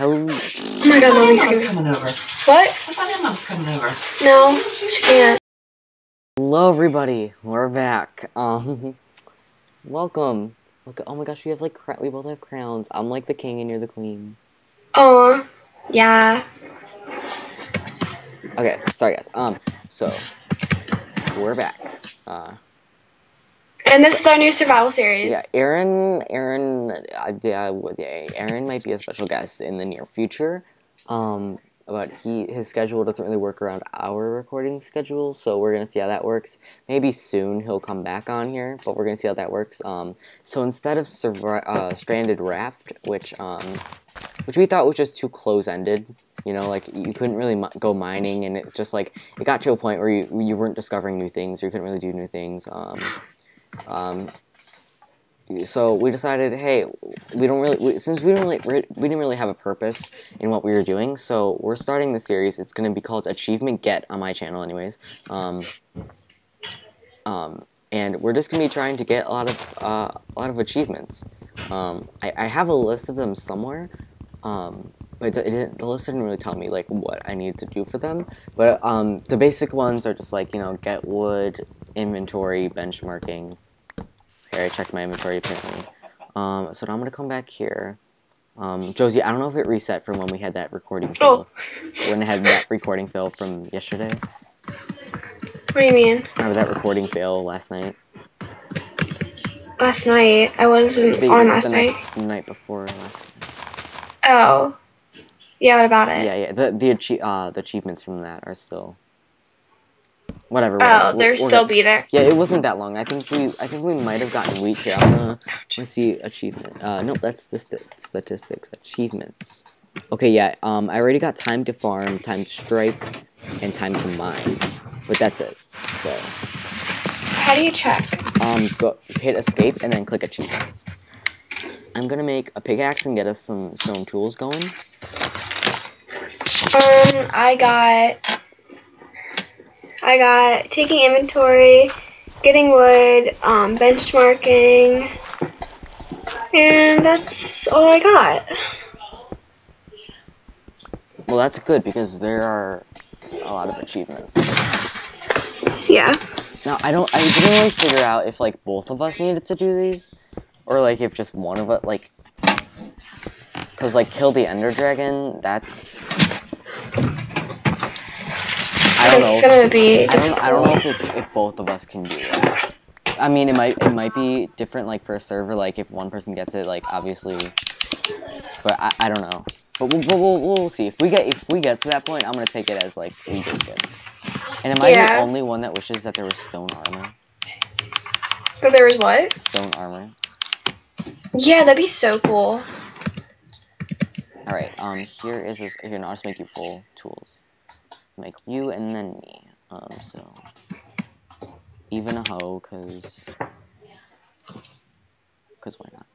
Hello. Oh my god, mommy's Mom's coming over. What? I thought Emma's coming over. No, she can't. Hello, everybody. We're back. Um, welcome. Look, oh my gosh, we have like cra- we both have crowns. I'm like the king and you're the queen. Oh, yeah. Okay, sorry guys. Um, so we're back. Uh, And this is our new survival series. yeah, Aaron, Aaron, uh, yeah, yeah, Aaron might be a special guest in the near future. Um, but he his schedule doesn't really work around our recording schedule, so we're gonna see how that works. Maybe soon he'll come back on here, but we're gonna see how that works. Um, so instead of survi- uh, stranded raft, which um, which we thought was just too close ended, you know, like you couldn't really go mining, and it just like it got to a point where you you weren't discovering new things, or you couldn't really do new things. Um, um, so we decided, hey, we don't really we, since we don't really we didn't really have a purpose in what we were doing, so we're starting the series. It's going to be called Achievement Get on my channel, anyways. Um, um, and we're just going to be trying to get a lot of uh, a lot of achievements. Um, I, I have a list of them somewhere, um, but it didn't, the list didn't really tell me like what I needed to do for them. But um, the basic ones are just like you know get wood, inventory, benchmarking. Here, I checked my inventory apparently. Um, so now I'm gonna come back here. Um, Josie, I don't know if it reset from when we had that recording Oh. fail. When I had that recording fail from yesterday. What do you mean? Remember that recording fail last night? Last night. I wasn't The, on last night. Night, the night before last. night. Oh. Yeah, what about it? Yeah, yeah. The the uh, the achievements from that are still. Whatever. Oh, whatever. they'll We're- we're still gonna- be there. Yeah, it wasn't that long. I think we I think we might have gotten wheat here. I'm gonna let's see achievement. Uh, nope, that's the st- statistics. Achievements. Okay, yeah. Um, I already got time to farm, time to strike, and time to mine, but that's it. So, How do you check? um, go hit escape and then click achievements. I'm gonna make a pickaxe and get us some stone tools going. Um, I got. I got taking inventory, getting wood, um, benchmarking, and that's all I got. Well, that's good because there are a lot of achievements. Yeah. Now I don't. I didn't really figure out if like both of us needed to do these, or like if just one of us like. Cause like kill the Ender Dragon. That's. I don't know. It's gonna be. I don't. I don't know if, if both of us can do it. I mean, it might it might be different like for a server. Like if one person gets it, like obviously. But I, I don't know. But we'll, we'll, we'll, we'll see if we get if we get to that point. I'm gonna take it as like we did good. And am I the only one that wishes that there was stone armor? But there was what? Stone armor. Yeah, that'd be so cool. All right. Um. Here is this. Here, now I'll just make you full tools. Make you and then me. Um. So. Even a hoe, cause. Cause why not?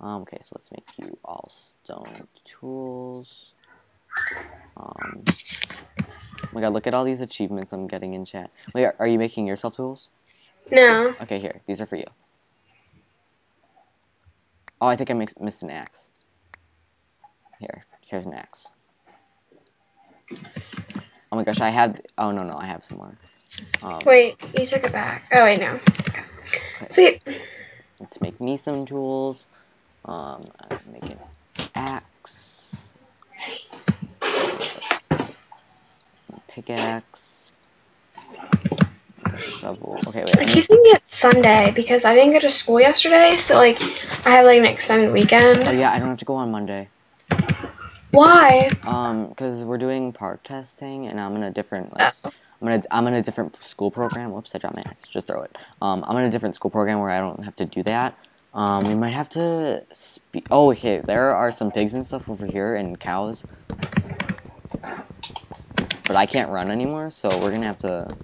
Um. Okay. So let's make you all stone tools. Um. Oh my god! Look at all these achievements I'm getting in chat. Wait, are, are you making yourself tools? No. Okay, here. These are for you. Oh, I think I mixed, missed an axe. Here. Here's an axe. Oh my gosh, I have... Oh, no, no, I have some more. Um, Wait, you took it back. Oh wait, no. Sweet. Let's make me some tools. Um, I'm making axe. Pickaxe. Shovel. Okay, wait. I keep thinking it's Sunday because I didn't go to school yesterday, so like I have like an extended weekend. Oh yeah, I don't have to go on Monday. Why? Um, because we're doing part testing, and I'm in a different. Like, Oh. I'm in a, I'm in a different school program. Whoops, I dropped my axe. Just throw it. Um, I'm in a different school program where I don't have to do that. Um, we might have to. Spe- oh, okay. There are some pigs and stuff over here, and cows. But I can't run anymore, so we're gonna have to.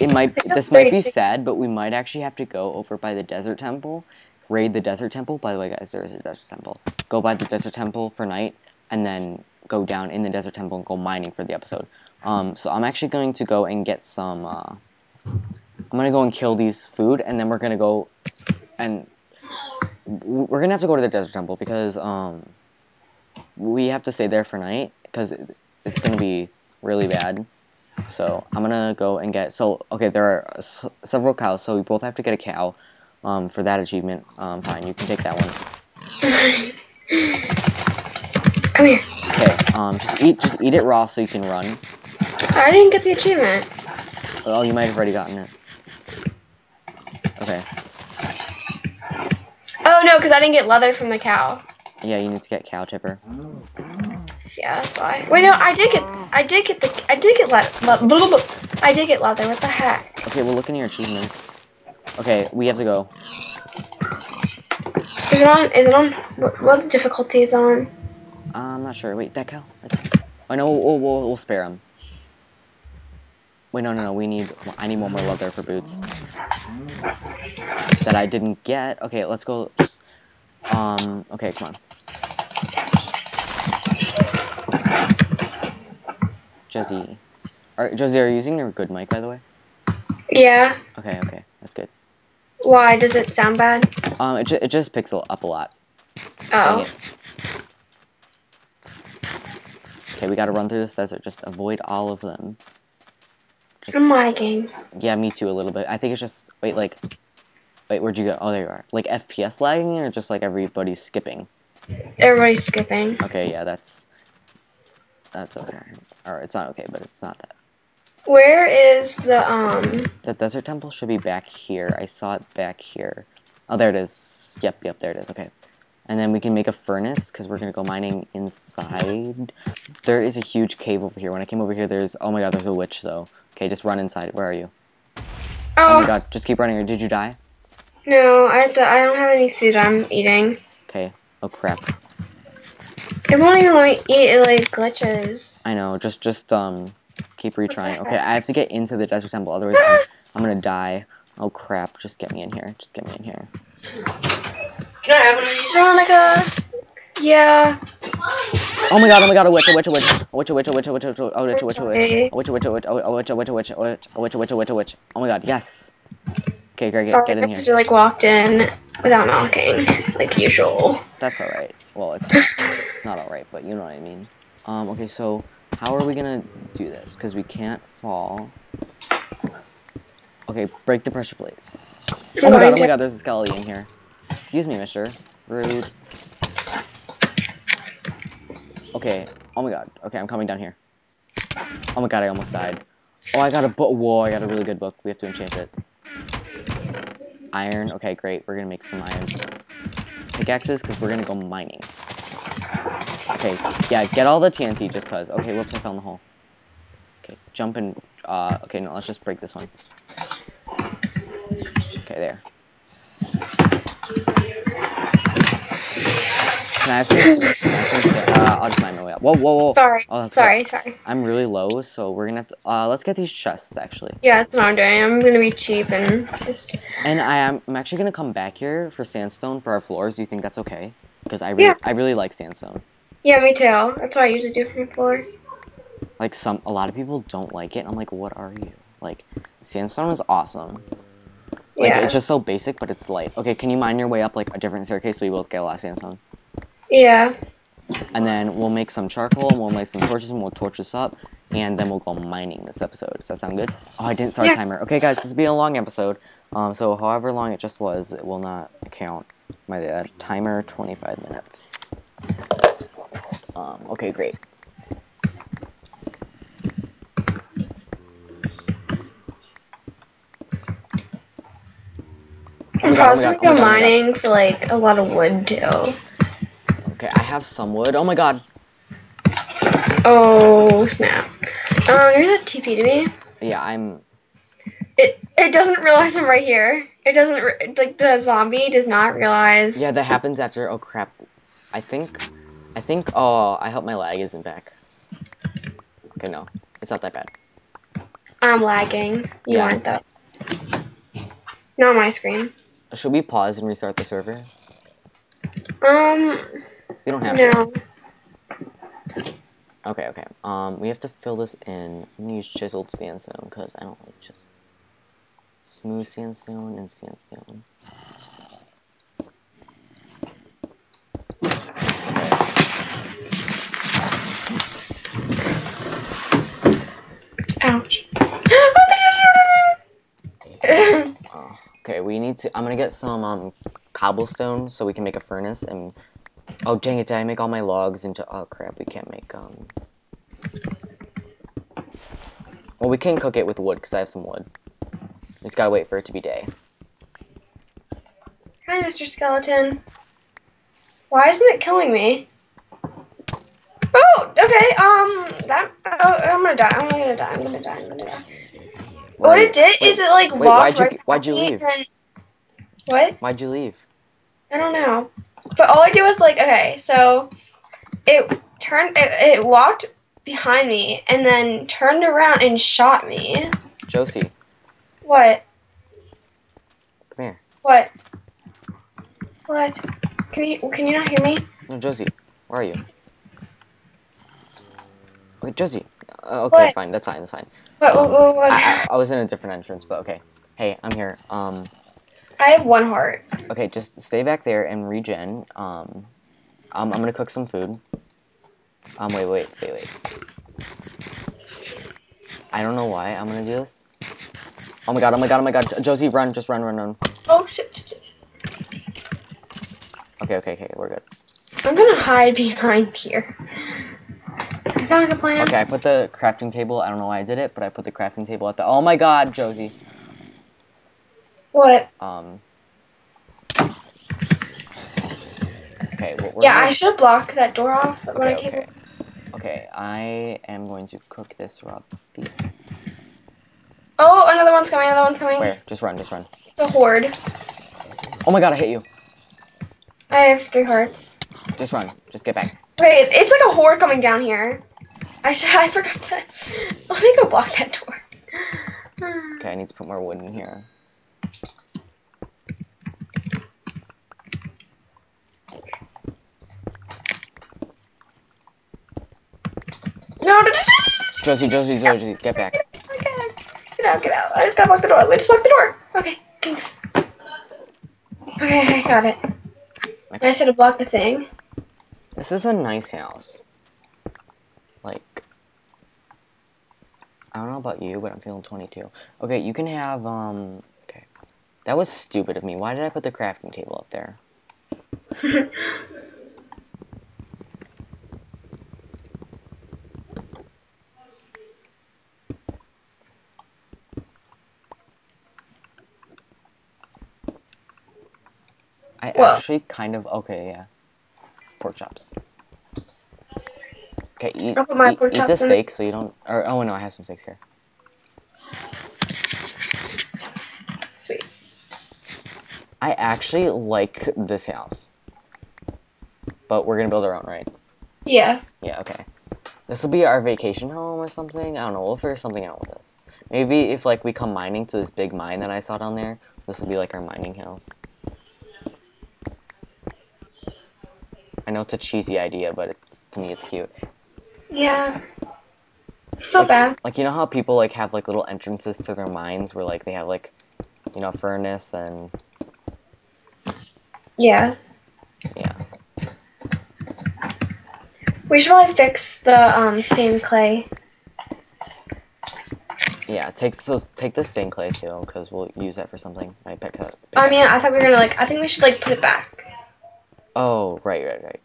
It might. This might be sad, but we might actually have to go over by the desert temple, raid the desert temple. By the way, guys, there is a desert temple. Go by the desert temple for night, and then go down in the desert temple and go mining for the episode. Um, so I'm actually going to go and get some. Uh, I'm gonna go and kill these food, and then we're gonna go and we're gonna have to go to the desert temple because um we have to stay there for night because it, it's gonna be really bad. So I'm gonna go and get. So okay, there are several cows, so we both have to get a cow. Um, for that achievement, um, fine, you can take that one. Come here. Okay, um, just eat, just eat it raw so you can run. I didn't get the achievement. Oh, you might have already gotten it. Okay, Oh no, because I didn't get leather from the cow. yeah, you need to get cow tipper. Yeah, that's why. Wait, no, I did get, I did get the, I did get leather. I did get leather. What the heck? Okay, well look in your achievements. Okay, we have to go. Is it on? Is it on? What, what difficulty is on? Uh, I'm not sure. Wait, that cow. Oh no, we'll, we'll, we'll spare him. Wait, no, no, no. We need. I need one more leather for boots. That I didn't get. Okay, let's go. Just. Um. Okay, come on. Jesse. Are, Josie, are you using your good mic, by the way? Yeah. Okay, okay, that's good. Why does it sound bad? Um, it, ju- it just picks up a lot. Oh. Okay, we gotta run through this desert. Just avoid all of them. I'm lagging. Yeah, me too, a little bit. I think it's just wait, like, wait, where'd you go? Oh, there you are. Like FPS lagging, or just like everybody's skipping? Everybody's skipping. Okay, yeah, that's that's okay. Or it's not okay, but it's not that. Where is the um? The desert temple should be back here. I saw it back here. Oh, there it is. Yep, yep, there it is. Okay. And then we can make a furnace because we're gonna go mining inside. There is a huge cave over here. When I came over here, there's oh my god, there's a witch though. Okay, just run inside. Where are you? Oh Oh my god, just keep running. Or did you die? no, I I don't have any food. I'm eating. Okay. Oh crap. It won't even let me eat. It like glitches. I know. Just just um keep retrying. Okay, I have to get into the desert temple. Otherwise, I'm, I'm gonna die. Oh crap! Just get me in here. Just get me in here. Can I have one of these? Veronica. Yeah. Oh my god! Oh my god! A witch! A witch! A witch! A witch! A witch! A witch! A witch! A witch! A witch! A witch! A Sorry. witch! A witch! A witch! A witch! A witch! A witch! A witch! A witch! A witch! A witch! A witch! A witch! Oh my god! Yes. Okay, great. Get, Sorry, get my in here. sister like walked in without knocking, like usual. That's all right. Well, it's not all right, but you know what I mean. Um. Okay. So how are we gonna do this? Because we can't fall. Okay. Break the pressure plate. Oh my god, oh my god, there's a skelly in here. Excuse me, mister. Rude. Okay, oh my god. Okay, I'm coming down here. Oh my god, I almost died. Oh, I got a book. Whoa, I got a really good book. We have to enchant it. Iron. Okay, great. We're gonna make some iron pickaxes because we're gonna go mining. Okay, yeah, get all the TNT just cause. Okay, whoops, I fell in the hole. Okay, jump and, uh, okay, no, let's just break this one. Okay, there. Can I have some? Can I have some, uh, I'll just mine my way up. Whoa, whoa, whoa. Sorry. Oh, that's sorry, sorry. I'm really low, so we're gonna have to. Uh, let's get these chests actually. Yeah, that's what I'm doing. I'm gonna be cheap and just. And I am. I'm actually gonna come back here for sandstone for our floors. Do you think that's okay? Because I really, Yeah. I really like sandstone. Yeah, me too. That's what I usually do for my floor. Like some, a lot of people don't like it. I'm like, what are you? Like, sandstone is awesome. Like yeah. it's just so basic, but it's light. Okay, can you mine your way up like a different staircase so we both get a lot of sandstone? Yeah. And then we'll make some charcoal and we'll make some torches and we'll torch this up and then we'll go mining this episode. Does that sound good? Oh, I didn't start a Yeah. timer. Okay, guys, this has be a long episode. Um, so however long it just was, it will not count. My uh, timer, 25 minutes. Um, okay, great. I'm my God, my probably gonna go God, my God. mining for like a lot of wood too. Okay, I have some wood. Oh my god. Oh snap! Um, you're gonna TP to me. Yeah, I'm. It it doesn't realize I'm right here. It doesn't re- like the zombie does not realize. Yeah, that happens after. Oh crap. I think. I think. Oh, I hope my lag isn't back. Okay, no, it's not that bad. I'm lagging. You Yeah. aren't though. Not my screen. Should we pause and restart the server? Um, We don't have to. no. Okay, okay. Um, we have to fill this in. I'm gonna use chiseled sandstone because I don't like chisel. Smooth sandstone and sandstone. Ouch. oh, okay, we need to. I'm gonna get some um cobblestone so we can make a furnace and. Oh dang it! Did I make all my logs into? Oh crap! We can't make um. Well, we can cook it with wood because I have some wood. We just gotta wait for it to be day. Hi, Mr. Skeleton. Why isn't it killing me? Oh, okay. Um, that. Oh, I'm gonna die. I'm gonna die. I'm gonna die. I'm gonna die. What it did Wait, is it like wait, walked why'd you- right why'd you leave? then- What? why'd you leave I don't know. But all I did was like, okay, so it turned, it, it walked behind me and then turned around and shot me. Josie What? come here What? What? Can you can you not hear me? no Josie where are you wait Josie uh, okay What? fine that's fine that's fine What? What? What? what? I, I, I was in a different entrance but okay hey I'm here um I have one heart. Okay, just stay back there and regen. Um, um, I'm gonna cook some food. Um, wait, wait, wait, wait. I don't know why I'm gonna do this. Oh my god, oh my god, oh my god. Josie, run, just run, run, run. Oh shit! shit, shit. Okay, okay, okay, we're good. I'm gonna hide behind here. That like a plan? Okay, I put the crafting table, I don't know why I did it, but I put the crafting table at the- Oh my god, Josie. What? Um. Okay, well, Yeah, gonna- I should block that door off when I came. okay. Okay, I am going to cook this raw beef. Oh, another one's coming. Another one's coming. Where? Just run, just run. It's a horde. Oh my god, I hit you. I have three hearts. Just run. Just get back. Wait, it's like a horde coming down here. I should. I forgot to. Let me go block that door. Okay, I need to put more wood in here. No, no, no, no. Josie, Josie, Josie, get back. Get out, get out. I just gotta block the door. Let's block the door. Okay, thanks. Okay, I got it. I just had to block the thing. This is a nice house. I don't know about you, but I'm feeling 22. Okay, you can have, um, okay. That was stupid of me. Why did I put the crafting table up there? I Well- actually kind of, okay, yeah. Pork chops. Okay, eat, I'll put my eat, eat the steak so you don't, or, oh no, I have some steaks here. Sweet. I actually like this house. But we're gonna build our own, right? Yeah. Yeah, okay. This will be our vacation home or something. I don't know. We'll figure something out with this. Maybe if like we come mining to this big mine that I saw down there, this will be like our mining house. I know it's a cheesy idea, but it's to me it's cute. Yeah. It's not bad. Like you know how people like have like little entrances to their mines where like they have like you know furnace and Yeah. yeah. We should probably fix the um stained clay. Yeah, take so take the stained clay too, because we'll use that for something. I picked up. I mean, I thought we were gonna like. I think we should like put it back. Oh, right, right, right.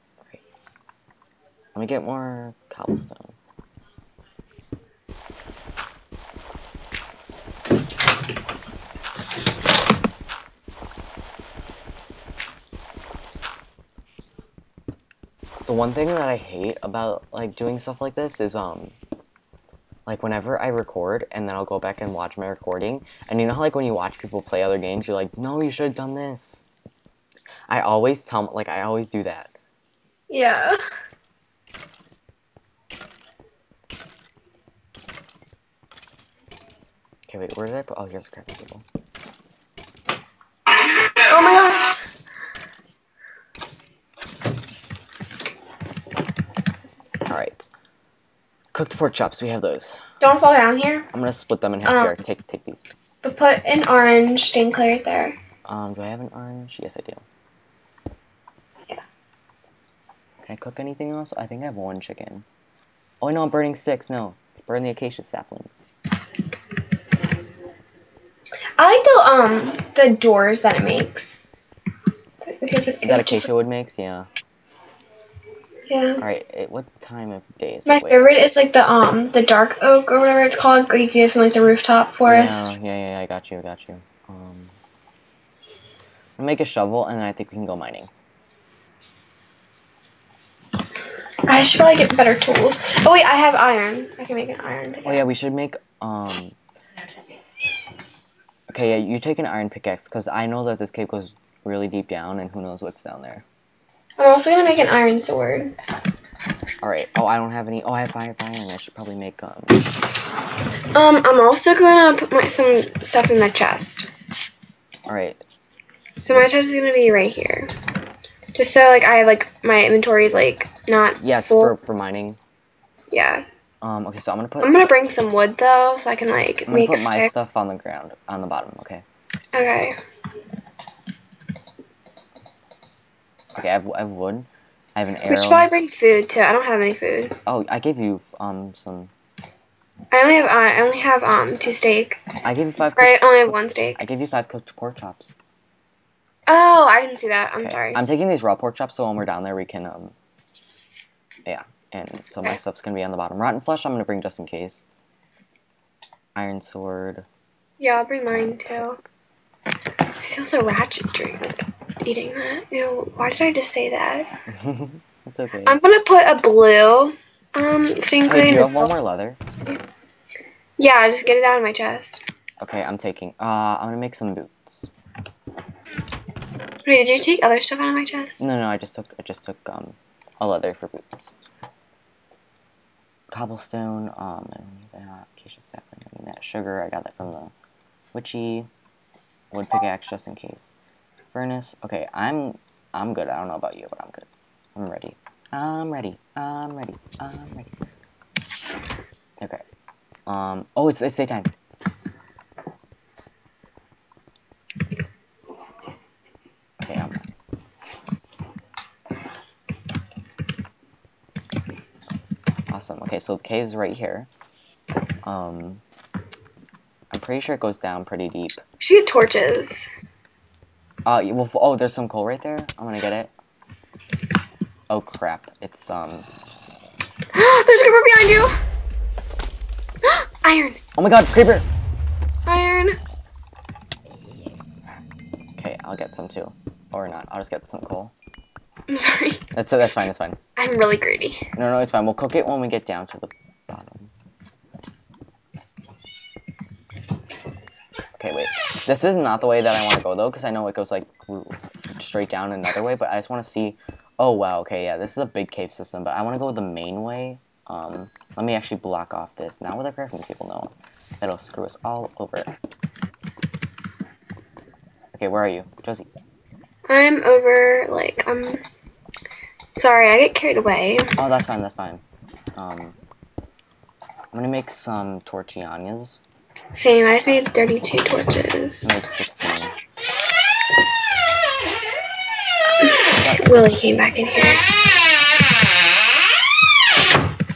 Let me get more cobblestone. The one thing that I hate about like doing stuff like this is um like whenever I record and then I'll go back and watch my recording and you know how like when you watch people play other games you're like no you should have done this. I always tell like I always do that. Yeah. Okay, wait, where did I put? Oh, here's the crafting table. Oh my gosh. All right. Cooked pork chops. We have those. Don't fall down here. I'm gonna split them in half. Um. Here, take take these. But put an orange stained clay right there. Um, do I have an orange? Yes, I do. Yeah. Can I cook anything else? I think I have one chicken. Oh no, I'm burning six. No, burn the acacia saplings. I like the um the doors that it makes? That acacia wood makes, yeah. Yeah. Alright, it- what time of day is My it? Favorite is like the um the dark oak or whatever it's called. Like you get from like the rooftop forest. Yeah, yeah, yeah, yeah, I got you, I got you. Um, I'll make a shovel, and then I think we can go mining. I should probably get better tools. Oh wait, I have iron. I can make an iron. Oh yeah, we should make um. Okay, yeah, you take an iron pickaxe because I know that this cave goes really deep down, and who knows what's down there. I'm also gonna make an iron sword. All right. Oh, I don't have any. Oh, I have fire iron. I should probably make um. Um, I'm also gonna put my some stuff in my chest. All right. So my chest is gonna be right here. Just so like I have, like my inventory is like not Yes, full. for for mining. yeah. Um. Okay, so I'm gonna put. I'm gonna bring some wood though, so I can like I'm make put my sticks. stuff on the ground, on the bottom. Okay. Okay. Okay. I have, I have wood. I have an arrow. We should probably bring food too. I don't have any food. Oh, I gave you um some. I only have I only have um two steak. I gave you five. Or I only have one steak. I gave you five cooked pork chops. Oh, I didn't see that. I'm Okay. sorry. I'm taking these raw pork chops, so when we're down there, we can um. Yeah, and so my stuff's gonna be on the bottom. Rotten flesh, I'm gonna bring just in case. Iron sword. Yeah, I'll bring mine too. I feel so ratchet drink eating that. Ew, why did I just say that? it's okay. I'm gonna put a blue um thing Hey, do you have one more leather? Yeah, just get it out of my chest. Okay, I'm taking. Uh, I'm gonna make some boots. Wait, did you take other stuff out of my chest? No, no, I just took. I just took um, a leather for boots. Cobblestone. Um, need that. Acacia sapling. I need that. Sugar. I got that from the witchy. Wood pickaxe, just in case. Furnace. Okay, I'm. I'm good. I don't know about you, but I'm good. I'm ready. I'm ready. I'm ready. I'm ready. Okay. Um. Oh, it's it's daytime. Okay, I'm. Awesome. Okay, so the cave's right here. Um, I'm pretty sure it goes down pretty deep. Should get torches. Uh, well, oh, there's some coal right there. I'm gonna get it. Oh crap! It's um. There's a creeper behind you. Iron. Oh my God, creeper! Iron. Okay, I'll get some too, or not. I'll just get some coal. I'm sorry. That's that's fine. That's fine. I'm really greedy. No, no, it's fine. We'll cook it when we get down to the bottom. Okay, wait. This is not the way that I want to go though, because I know it goes like straight down another way. But I just want to see. Oh wow. Okay, yeah. This is a big cave system, but I want to go the main way. Um, let me actually block off this now with a crafting table. No, that'll screw us all over. Okay, where are you, Josie? I'm over like I'm sorry, I get carried away. Oh, that's fine. That's fine. Um, I'm gonna make some tortillas. Same, I just made 32 torches. Made 16. Lily came back in here.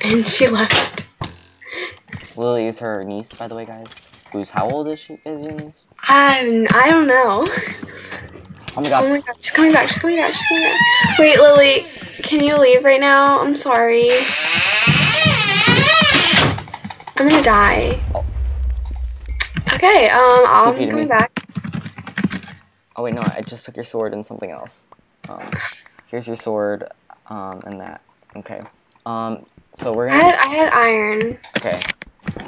And she left. Lily is her niece, by the way, guys. Who's how old is she? Is your niece? I'm, I don't know. Oh my god. Oh my god, she's coming back, she's coming back, she's coming back. Wait, Lily, can you leave right now? I'm sorry. I'm gonna die. Okay, um, I'm TP to coming me. back. Oh wait, no, I just took your sword and something else. Um, here's your sword, um, and that. Okay. Um, so we're I gonna. had, I had iron. Okay.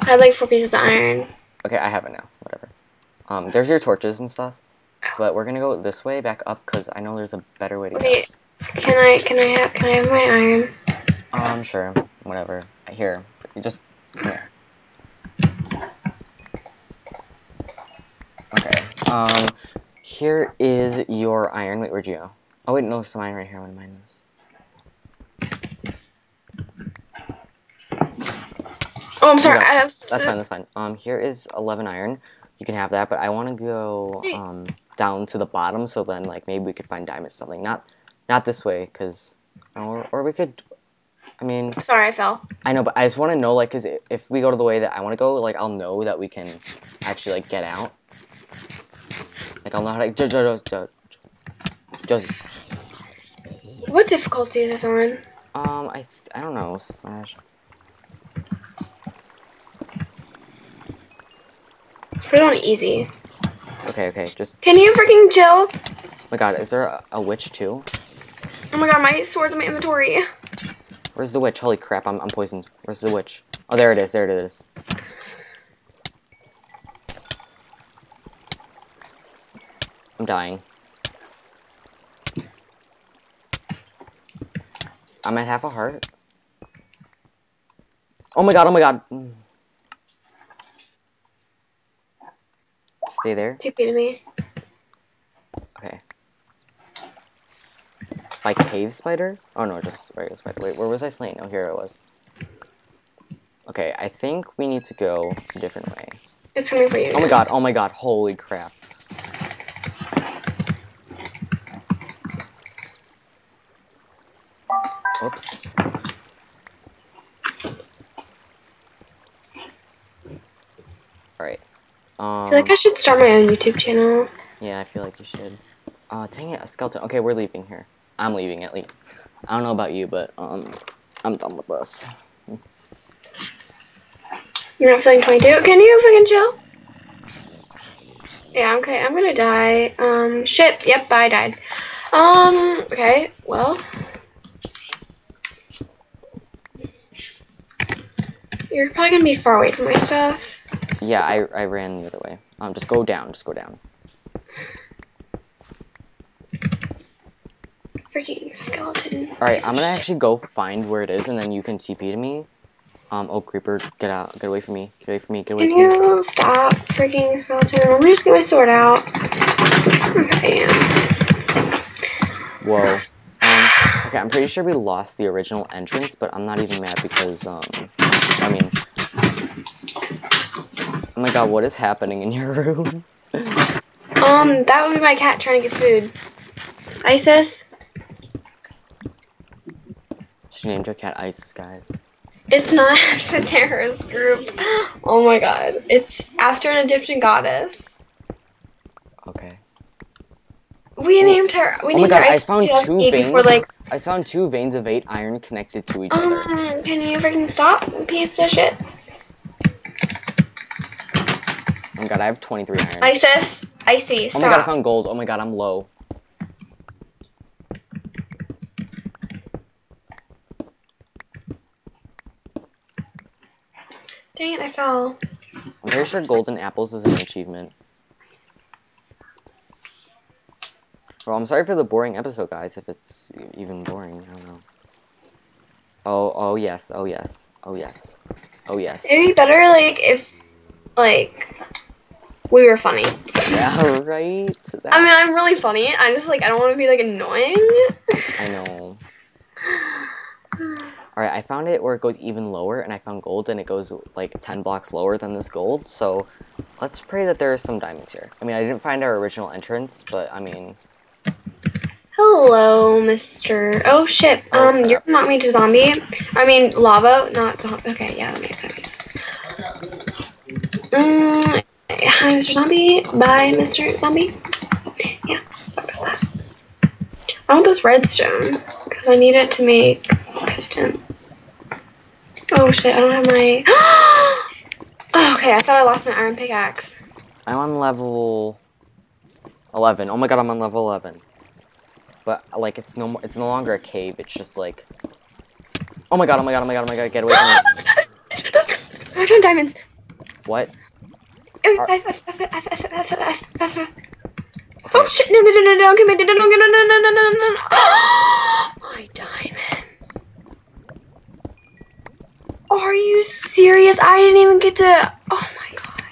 I had like four pieces of iron. Okay, I have it now. Whatever. Um, there's your torches and stuff. But we're gonna go this way back up because I know there's a better way to go. Wait, can I, can I have, can I have my iron? Um, sure. Whatever. Here. You just. Here. Okay. Um, here is your iron. Wait, where'd you go? Oh, wait, no, some iron right here. I want to mine this. Oh, I'm sorry, I have. That's fine, that's fine. Um, here is 11 iron. You can have that, but I want to go, um, down to the bottom so then, like, maybe we could find diamonds or something. Not, not this way, because, or, or we could, I mean, Sorry, I fell. I know, but I just want to know, like, because if we go to the way that I want to go, like, I'll know that we can actually, like, get out. Like I'll know how to. Jo- Jo- Jo- Jo- Josie. What difficulty is this on? Um, I I don't know. Slash. Put it on easy. Okay, okay. Just. Can you freaking chill? Oh my God, is there a, a witch too? Oh my god, my sword's in my inventory. Where's the witch? Holy crap, I'm I'm poisoned. Where's the witch? Oh, there it is. There it is. I'm dying. I'm at half a heart. Oh my god, oh my god. Stay there. Take TP to me. Okay. By cave spider? Oh no, just regular spider. Wait, where was I slain? Oh, here it was. Okay, I think we need to go a different way. It's coming for you. Oh my god, oh my god, holy crap. Oops. Alright. Um, I feel like I should start my own YouTube channel. yeah, I feel like you should. Oh, dang it, a skeleton. Okay, we're leaving here. I'm leaving, at least. I don't know about you, but, um, I'm done with this. You're not feeling 22? Can you fucking chill? Yeah, okay, I'm gonna die. Um, shit, yep, I died. Um, okay, well. You're probably gonna be far away from my stuff. Yeah, I, I ran the other way. Um, just go down, just go down. Freaking skeleton. Alright, I'm gonna actually go find where it is, and then you can TP to me. Um, oh, creeper, get out, get away from me, get away from me, get away Can from me. you stop freaking skeleton? Let me just get my sword out. Okay. Thanks. Whoa. Um, okay, I'm pretty sure we lost the original entrance, but I'm not even mad because, um, I mean... Oh my god, what is happening in your room? Um, that would be my cat trying to get food. Isis, she named her cat Isis, guys. it's not the terrorist group. Oh my god. It's after an Egyptian goddess. Okay. We named her. We Oh my named god, her I found two veins. before, like, I found two veins of eight iron connected to each um, other. can you freaking stop, piece of shit? Oh my god, I have 23 iron. Isis, Icy, Oh my god, I found gold. Oh my god, I'm low. Dang it, I fell. I'm pretty sure golden apples is an achievement. Well, I'm sorry for the boring episode, guys, if it's even boring. I don't know. Oh, oh yes, oh yes, oh yes, oh yes. It'd be better, like, if, like, we were funny. Yeah, right? I mean, I'm really funny. I just, like, I don't want to be, like, annoying. I know. Alright, I found it where it goes even lower, and I found gold, and it goes like 10 blocks lower than this gold, so let's pray that there are some diamonds here. I mean, I didn't find our original entrance, but I mean, Hello, Mr. Oh shit. Oh, Um, you're not me to zombie. I mean lava, not zombie. Okay, yeah, that makes sense. Um, hi, Mr. Zombie. Bye, Mr. Zombie. Yeah, sorry about that. I want this redstone because I need it to make pistons. Oh shit, I don't have my. oh, okay, I thought I lost my iron pickaxe. I'm on level 11. Oh my god, I'm on level 11. But like, it's no more, it's no longer a cave, it's just like, oh my god, oh my god, oh my god, oh my god, get away from me. I found diamonds. What? Oh shit! No, no, no, no, no! Don't give me! No, no, no, no, no, no, no, no, no, no! My diamonds! Are you serious? I didn't even get to. Oh my god!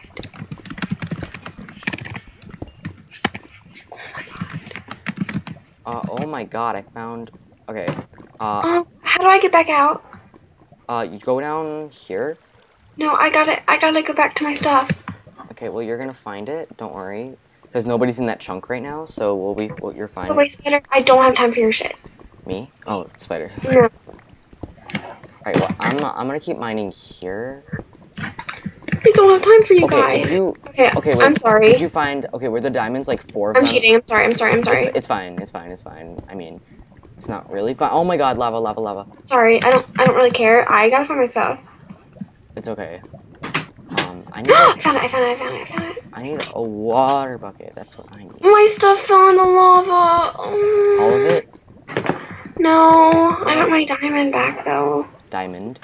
Oh my god! Uh, oh my god, I found, okay, uh, Um, how do I get back out? uh, you go down here. No, I gotta, I gotta go back to my stuff. Okay, well, you're gonna find it, don't worry. Because nobody's in that chunk right now, so we'll be, well, you're fine. Oh wait, Spider, I don't have time for your shit. Me? Oh, spider. No. Alright, well, I'm, uh, I'm gonna keep mining here. I don't have time for you Okay, guys. you okay, okay, wait. I'm sorry. Did you find okay? Were the diamonds like four of I'm them? cheating. I'm sorry. I'm sorry. I'm sorry. It's, it's fine. It's fine. It's fine. I mean, it's not really fine. Oh my god, lava, lava, lava. Sorry. I don't. I don't really care. I gotta find my stuff. It's okay. Um, I need I a, found it. I found it. I found it. I found it. I need a water bucket. That's what I need. My stuff fell in the lava. Mm. All of it. No, I got my diamond back though. Diamond.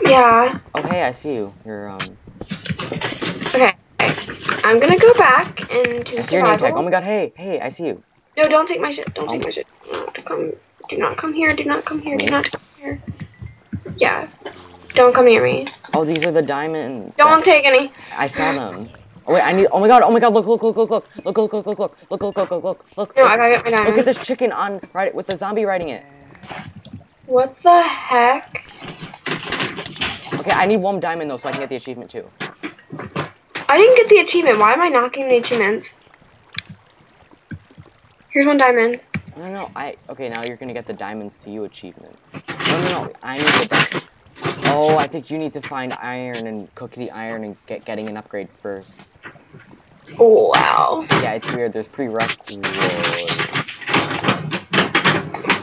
Yeah. Okay, I see you. You're um. Okay. I'm gonna go back into I see your name tag. Oh my god. Hey, hey, I see you. No, don't take my shit. Don't Oh. take my shit. Do not come. Do not come here. Do not come here. Do not come here. Yeah. Don't come near me. Oh, these are the diamonds. Don't take any. I saw them. Oh wait, I need. Oh my god. Oh my god. Look, look, look, look, look, look, look, look, look, look, look, look, look, look, look, look. No, I gotta get my Look at diamond. this chicken on right with the zombie riding it. What the heck? Okay, I need one diamond though, so I can get the achievement too. I didn't get the achievement. Why am I not getting the achievements? Here's one diamond. No, no, I. Okay, now you're gonna get the diamonds to you achievement. No, no, no. I need the. Oh, I think you need to find iron and cook the iron and get getting an upgrade first. Oh, wow. Yeah, it's weird. There's prerequisites.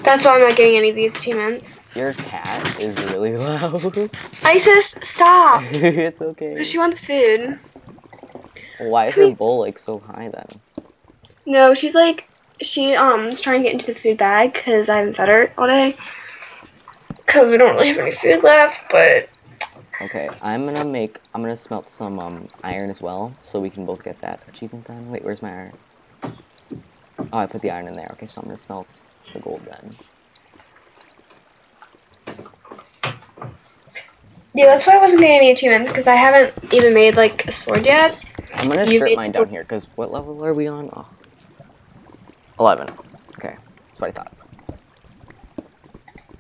That's why I'm not getting any of these achievements. Your cat is really loud. Isis, stop! it's okay. Because she wants food. Why is her bowl like so high then? No, she's like, she um is trying to get into the food bag because I haven't fed her all day. Because we don't really have any food left, but Okay, I'm gonna make. I'm gonna smelt some um iron as well, so we can both get that achievement done. Wait, where's my iron? Oh, I put the iron in there. Okay, so I'm gonna smelt the gold then. yeah, that's why I wasn't getting any achievements because I haven't even made like a sword yet. I'm gonna You strip mine down here, because what level are we on? Oh. 11. Okay, that's what I thought.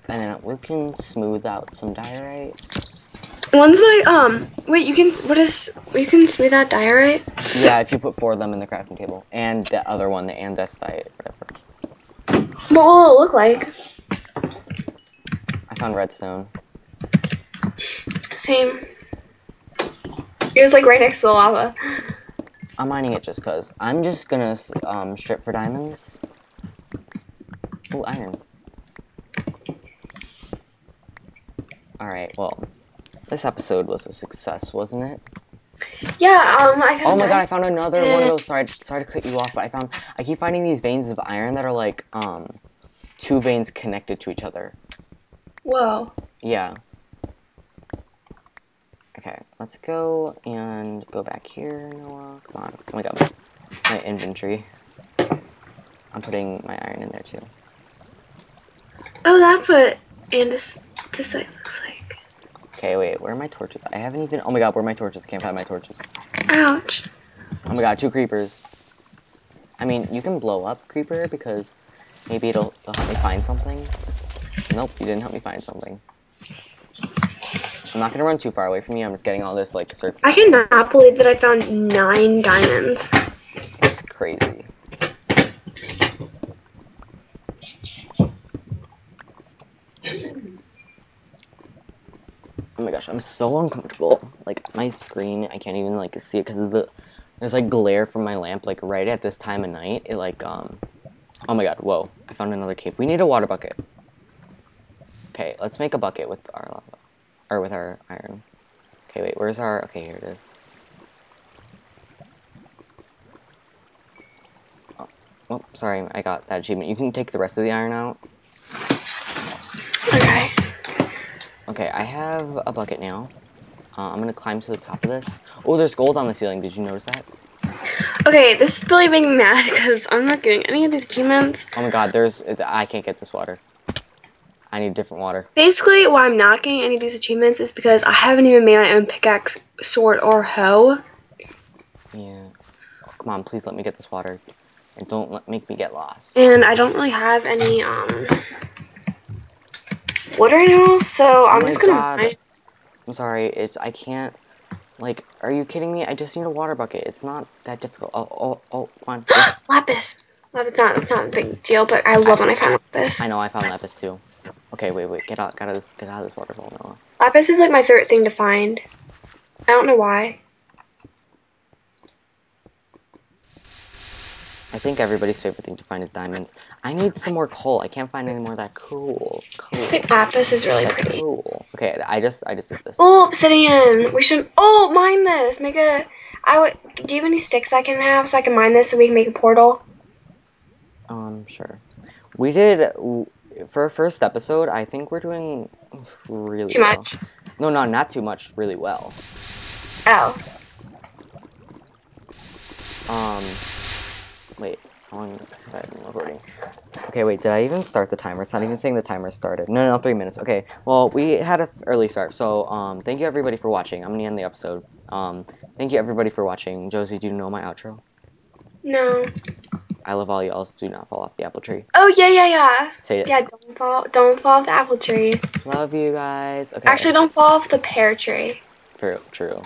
And then we can smooth out some diorite. One's my um. Wait, you can. What is? You can smooth out diorite. Yeah, if you put four of them in the crafting table. And the other one, the andesite, whatever. What will it look like? I found redstone. Same. It was like right next to the lava. I'm mining it just cause. I'm just gonna um, strip for diamonds. Oh, iron. Alright, well, this episode was a success, wasn't it? Yeah. Um. I Oh my god, I found another one of those. Sorry, sorry to cut you off, but I found I keep finding these veins of iron that are like um two veins connected to each other. Whoa. Yeah. Okay, let's go and go back here, Noah. Come on. Oh my god. My inventory. I'm putting my iron in there too. Oh, that's what andesite looks like. Okay, wait, where are my torches? I haven't even oh my god, where are my torches? I can't find my torches. Ouch. Oh my god, two creepers. I mean, you can blow up creeper because maybe it'll, it'll help me find something. Nope, you didn't help me find something. I'm not gonna run too far away from you. I'm just getting all this like surface. I cannot believe that I found nine diamonds. It's crazy. Oh my gosh, I'm so uncomfortable. Like my screen, I can't even like see it because the there's like glare from my lamp. Like right at this time of night, it like um. Oh my god! Whoa! I found another cave. We need a water bucket. Okay, let's make a bucket with our lava, or with our iron. Okay, wait. Where's our? Okay, here it is. Oh, sorry, I got that achievement. You can take the rest of the iron out. Okay. Okay, I have a bucket now. Uh, I'm gonna climb to the top of this. Oh, there's gold on the ceiling. Did you notice that? Okay, this is really making me mad because I'm not getting any of these achievements. Oh my god, there's. I can't get this water. I need different water. Basically, why I'm not getting any of these achievements is because I haven't even made my own pickaxe, sword, or hoe. Yeah. Oh, come on, please let me get this water. And don't let, make me get lost. And I don't really have any, um, wood right now, so oh I'm Oh just gonna God. I'm sorry, it's. I can't. Like, are you kidding me? I just need a water bucket. It's not that difficult. Oh, oh, oh, come on. Yes. lapis. No, that's not, that's not a big deal, but I love when I find lapis. I know, I found lapis too. Okay, wait, wait. Get out, get out of this, get out of this waterfall, Noah. Lapis is like my favorite thing to find. I don't know why. I think everybody's favorite thing to find is diamonds. I need some more coal. I can't find any more of that cool. Cool. I think lapis is really That pretty. cool. Okay, I just I just did this. Oh, obsidian. We should. Oh, mine this. Make a. I would. Do you have any sticks I can have so I can mine this so we can make a portal? Um, sure. We did for our first episode. I think we're doing really Too well. much. No, no, not too much. Really well. Oh. Um, wait. How long have I been recording? Okay, wait. Did I even start the timer? It's not even saying the timer started. No, no, three minutes. Okay. Well, we had an early start, so um, thank you everybody for watching. I'm gonna end the episode. Um, thank you everybody for watching. Josie, do you know my outro? No. I love all y'all. Do not fall off the apple tree. Oh yeah yeah yeah. Say it. Yeah. Don't fall. Don't fall off the apple tree. Love you guys. Okay. Actually, don't fall off the pear tree. True. True.